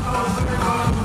아,